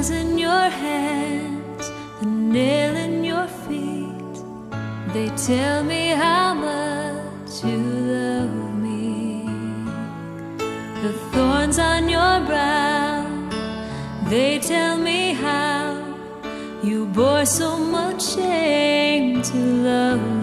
nails in your hands, the nail in your feet, they tell me how much you love me. The thorns on your brow, they tell me how you bore so much shame to love me.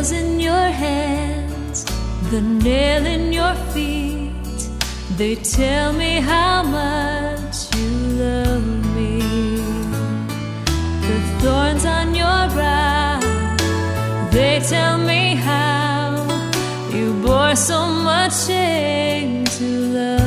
Nails in your hands, the nail in your feet, they tell me how much you love me. The thorns on your brow, they tell me how you bore so much shame to love